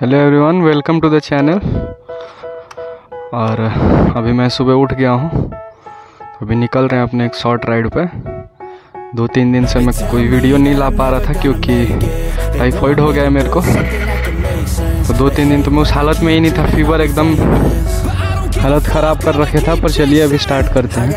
Hello everyone welcome to the channel और, अभी मैं सुबह उठ गया हूँ। अभी निकल रहे हैं अपने एक शॉर्ट राइड पे। दो तीन दिन से मैं कोई वीडियो नहीं ला पा रहा था क्योंकि टाइफॉइड हो गया है मेरे को। तो दो तीन दिन तो मैं उस हालत में ही नहीं था। फीवर एकदम हालत ख़राब कर रखे था, पर चलिए अभी स्टार्ट करते हैं।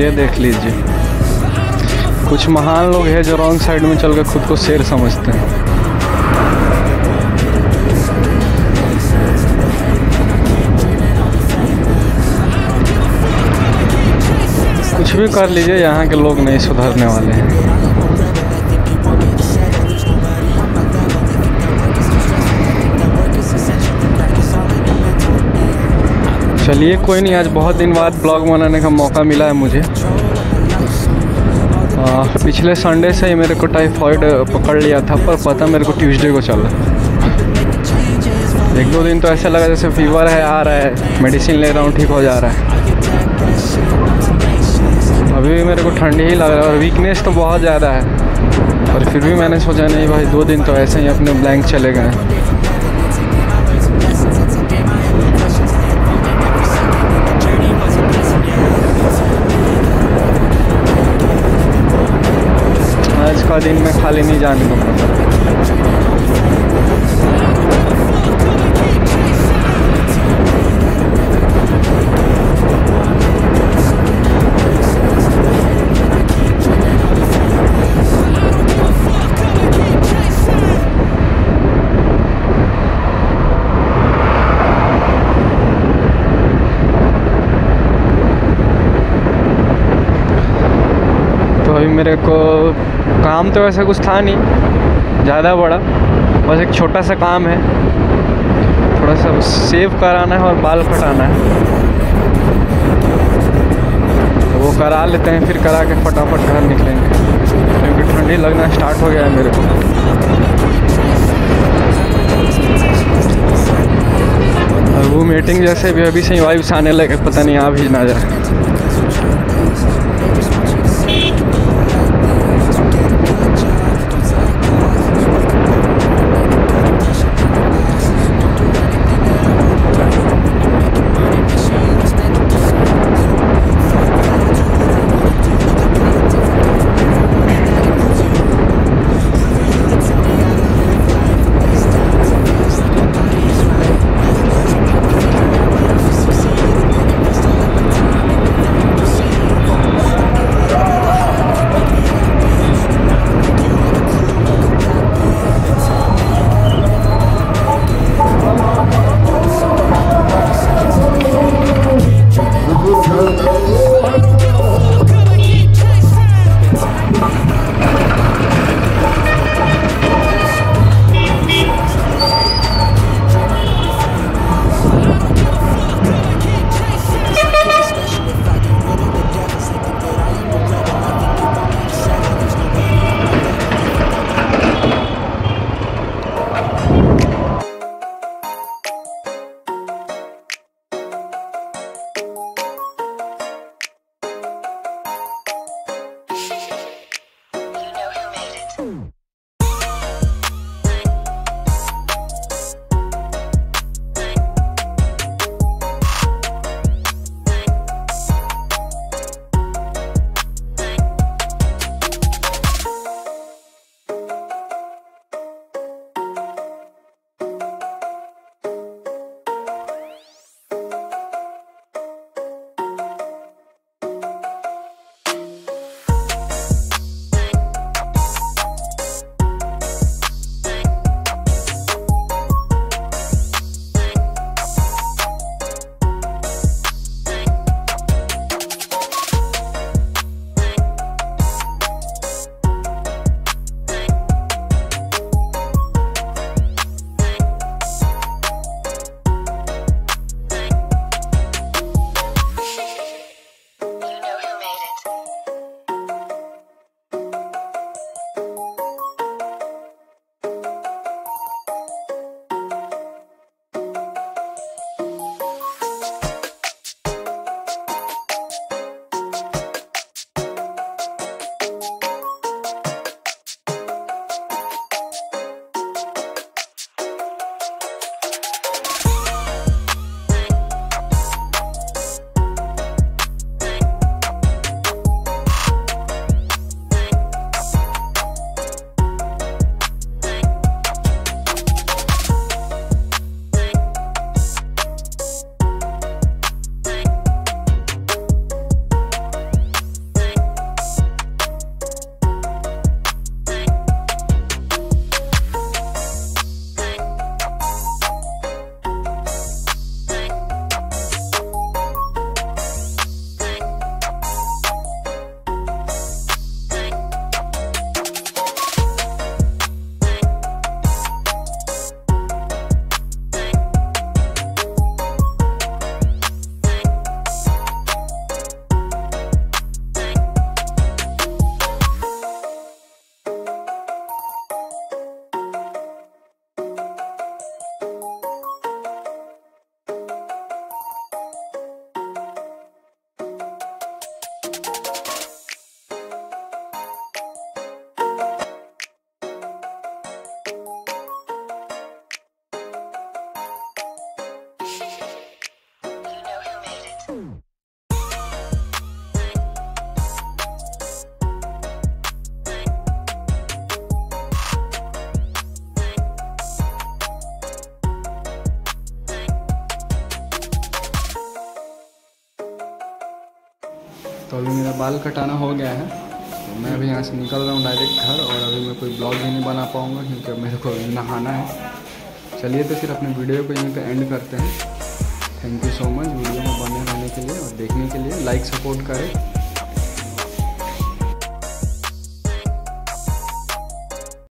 ये देख लीजिए। कुछ महान लोग हैं जो रॉन्ग साइड में चलकर खुद को शेर समझते हैं। कुछ भी कर लीजिए, यहाँ के लोग नहीं सुधरने वाले हैं। चलिए कोई नहीं आज बहुत दिन बाद ब्लॉग बनाने का मौका मिला है मुझे। आ, पिछले संडे से ही मेरे को टाइफॉइड पकड़ लिया था पर पता मेरे को ट्यूसडे को चला। एक दो दिन तो ऐसा लगा जैसे फीवर है आ रहा है मेडिसिन ले रहा हूँ ठीक हो जा रहा है। अभी भी मेरे को ठंडी ही लग रहा है और वीकनेस तो बहुत ज़्यादा है। और फिर भी मैंने सोचा नहीं भाई दो दिन तो ऐसे ही अपने ब्लैंक चले गए। दिन मैं खाली नहीं जाने दूँगा। मेरे को काम तो वैसा कुछ था नहीं, ज़्यादा बड़ा, बस एक छोटा सा काम है। थोड़ा सा सेव कराना है और बाल कटाना है। तो वो करा लेते हैं, फिर करा के फटाफट घर निकलेंगे। क्योंकि ठंडी लगना स्टार्ट हो गया है मेरे को। और वो मीटिंग जैसे भी अभी से वाइब्स आने लगे, पता नहीं आ भी ना जाए। तो अभी मेरा बाल कटाना हो गया है। तो मैं अभी यहाँ से निकल रहा हूँ डायरेक्ट घर और अभी मैं कोई ब्लॉग भी नहीं बना पाऊँगा क्योंकि मेरे को अभी नहाना है। चलिए तो फिर अपने वीडियो को यहीं पे एंड करते हैं। Thank you so much video में बने रहने के लिए और देखने के लिए। लाइक सपोर्ट करें।